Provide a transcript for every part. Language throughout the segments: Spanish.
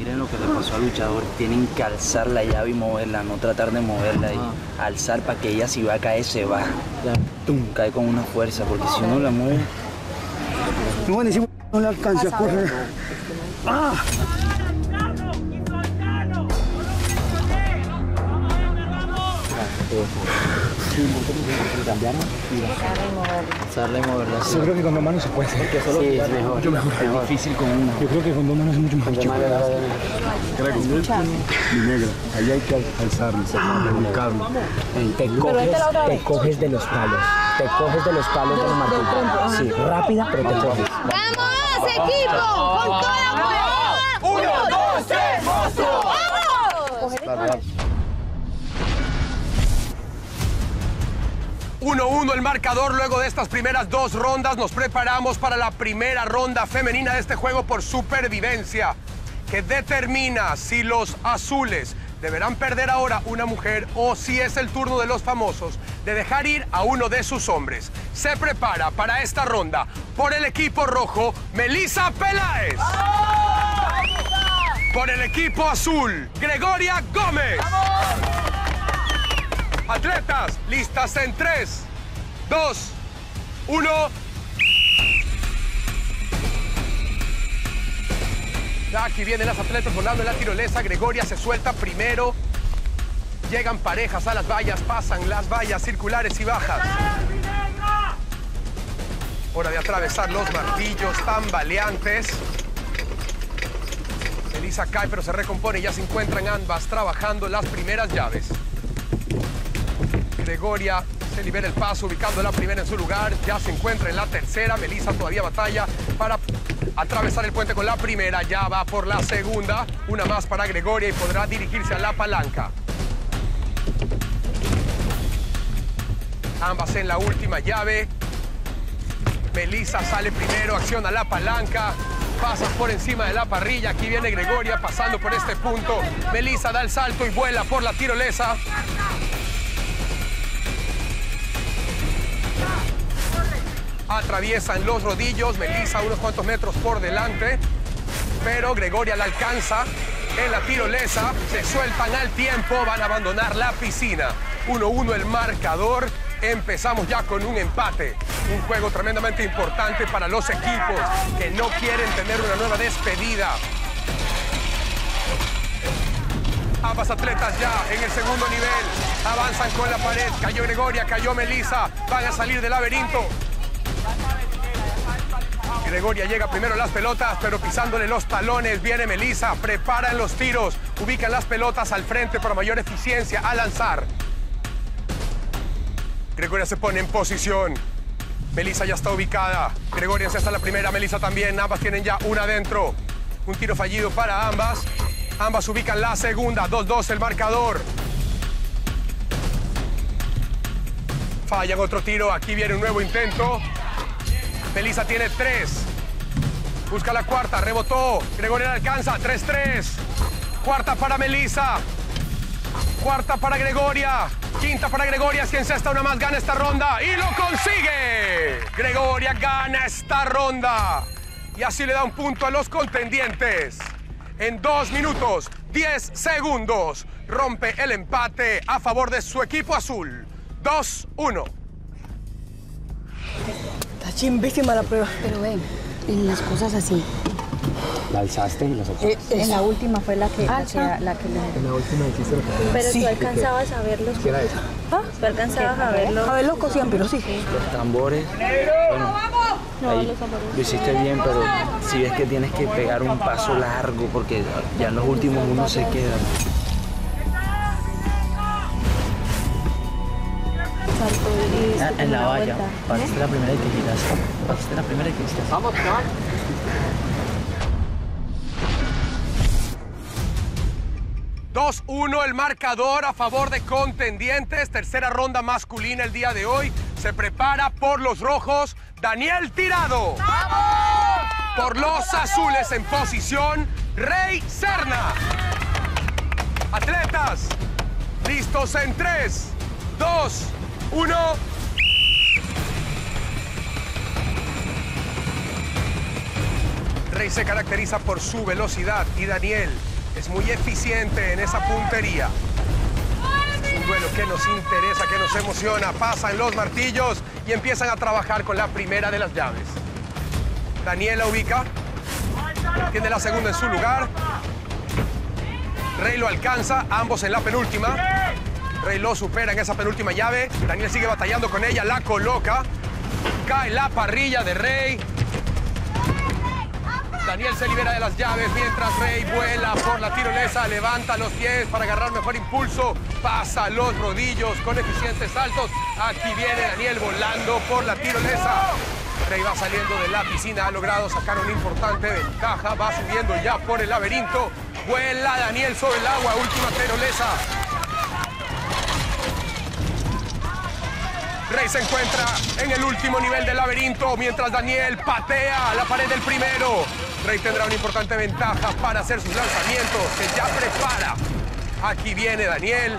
Miren lo que le pasó al luchador. Tienen que alzar la llave y moverla, no tratar de moverla. Y alzar para que ella si va a caer, se va. Tum, cae con una fuerza, porque si uno la mueve... No, buenísimo, no le alcance a correr. ¡Ah! Y moverla. Yo creo que con dos manos se puede. Sí, es mejor. Mucho mejor. Es difícil con una. Yo creo que con dos manos es mucho más chico. Mi negra, ahí hay que alzarlo, ubicarlo. Te coges, te coges de los palos. Te coges de los palos de los martillos. Sí, rápida, pero te coges. ¡Vamos, 1-1 el marcador luego de estas primeras dos rondas. Nos preparamos para la primera ronda femenina de este juego por supervivencia, que determina si los azules deberán perder ahora una mujer o si es el turno de los famosos de dejar ir a uno de sus hombres. Se prepara para esta ronda por el equipo rojo, Melissa Peláez. Por el equipo azul, Gregoria Gómez. Atletas, listas en 3, 2, 1. Ya aquí vienen las atletas volando en la tirolesa. Gregoria se suelta primero. Llegan parejas a las vallas, pasan las vallas circulares y bajas. Hora de atravesar los martillos tambaleantes. Elisa cae, pero se recompone ya se encuentran ambas trabajando las primeras llaves. Gregoria se libera el paso, ubicando la primera en su lugar. Ya se encuentra en la tercera. Melissa todavía batalla para atravesar el puente con la primera. Ya va por la segunda. Una más para Gregoria y podrá dirigirse a la palanca. Ambas en la última llave. Melissa sale primero, acciona la palanca. Pasa por encima de la parrilla. Aquí viene Gregoria pasando por este punto. Melissa da el salto y vuela por la tirolesa. Atraviesan los rodillos, Melissa unos cuantos metros por delante, pero Gregoria la alcanza en la tirolesa, se sueltan al tiempo, van a abandonar la piscina. 1-1 el marcador, empezamos ya con un empate, un juego tremendamente importante para los equipos que no quieren tener una nueva despedida. Ambas atletas ya en el segundo nivel avanzan con la pared. Cayó Gregoria, cayó Melissa. Van a salir del laberinto. Gregoria llega primero las pelotas, pero pisándole los talones. Viene Melissa, preparan los tiros, ubican las pelotas al frente para mayor eficiencia a lanzar. Gregoria se pone en posición. Melissa ya está ubicada. Gregoria se está la primera, Melissa también. Ambas tienen ya una adentro. Un tiro fallido para ambas. Ambas ubican la segunda. 2-2 el marcador. Fallan otro tiro. Aquí viene un nuevo intento. Melissa tiene tres. Busca la cuarta, rebotó. Gregoria alcanza, 3-3. Cuarta para Melissa. Cuarta para Gregoria. Quinta para Gregoria. Si encesta una más, gana esta ronda. Y lo consigue. Gregoria gana esta ronda. Y así le da un punto a los contendientes. En dos minutos, 10 segundos, rompe el empate a favor de su equipo azul. 2-1. Está chimbísima la prueba. Pero ven, en las cosas así. La alzaste y. Eh, En la última fue la que, la que, la que. En la última hiciste lo que Pero Sí. tú alcanzabas a ver los... ¿Qué era eso? ¿Tú alcanzabas a verlo? A ver, loco siempre, pero sí. Los tambores. Bueno, ahí lo hiciste bien, pero si ves que tienes que pegar un paso largo, porque ya en los últimos uno se queda. Saltó y en la valla. vuelta. Pasaste la primera y. Pasaste la primera y. Vamos, Dos 2-1 el marcador a favor de contendientes. Tercera ronda masculina el día de hoy. Se prepara por los rojos Daniel Tirado. Por los azules en posición Rey Serna. Atletas, listos en 3, 2, 1. Rey se caracteriza por su velocidad y Daniel es muy eficiente en esa puntería. Es un duelo que nos interesa, que nos emociona. Pasan los martillos y empiezan a trabajar con la primera de las llaves. Daniel la ubica. Tiene la segunda en su lugar. Rey lo alcanza, ambos en la penúltima. Rey lo supera en esa penúltima llave. Daniel sigue batallando con ella, la coloca. Cae la parrilla de Rey. Daniel se libera de las llaves mientras Rey vuela por la tirolesa, levanta los pies para agarrar mejor impulso, pasa los rodillos con eficientes saltos. Aquí viene Daniel volando por la tirolesa. Rey va saliendo de la piscina, ha logrado sacar una importante ventaja, va subiendo ya por el laberinto. Vuela Daniel sobre el agua, última tirolesa. Rey se encuentra en el último nivel del laberinto mientras Daniel patea la pared del primero. Rey tendrá una importante ventaja para hacer sus lanzamientos, que ya prepara. Aquí viene Daniel.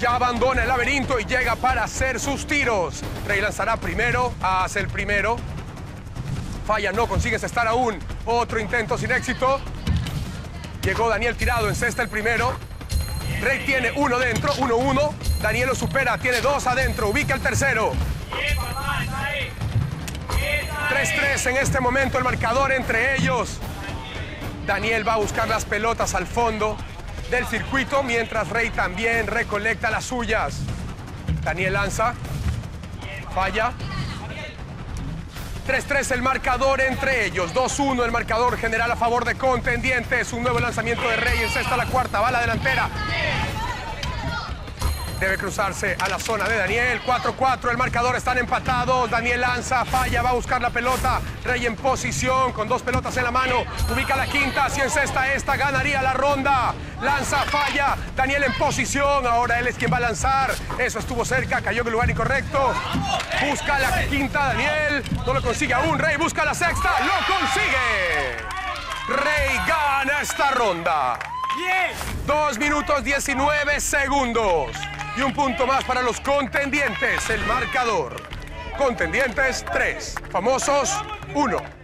Ya abandona el laberinto y llega para hacer sus tiros. Rey lanzará primero, hace el primero. Falla, no consigues estar aún. Otro intento sin éxito. Llegó Daniel tirado en cesta el primero. Rey tiene uno dentro, uno, uno. Daniel lo supera, tiene dos adentro, ubica el tercero. 3-3 en este momento el marcador entre ellos. Daniel va a buscar las pelotas al fondo del circuito mientras Rey también recolecta las suyas. Daniel lanza, falla. 3-3 el marcador entre ellos. 2-1 el marcador general a favor de contendientes. Un nuevo lanzamiento de Rey en sexta la cuarta, va la delantera. Debe cruzarse a la zona de Daniel. 4-4, el marcador están empatados. Daniel lanza, falla, va a buscar la pelota. Rey en posición, con dos pelotas en la mano. Ubica la quinta, si en cesta esta, ganaría la ronda. Lanza, falla. Daniel en posición, ahora él es quien va a lanzar. Eso estuvo cerca, cayó en el lugar incorrecto. Busca la quinta, Daniel. No lo consigue aún. Rey busca la sexta, lo consigue. Rey gana esta ronda. Dos minutos 19 segundos. Y un punto más para los contendientes. El marcador. Contendientes 3. Famosos 1.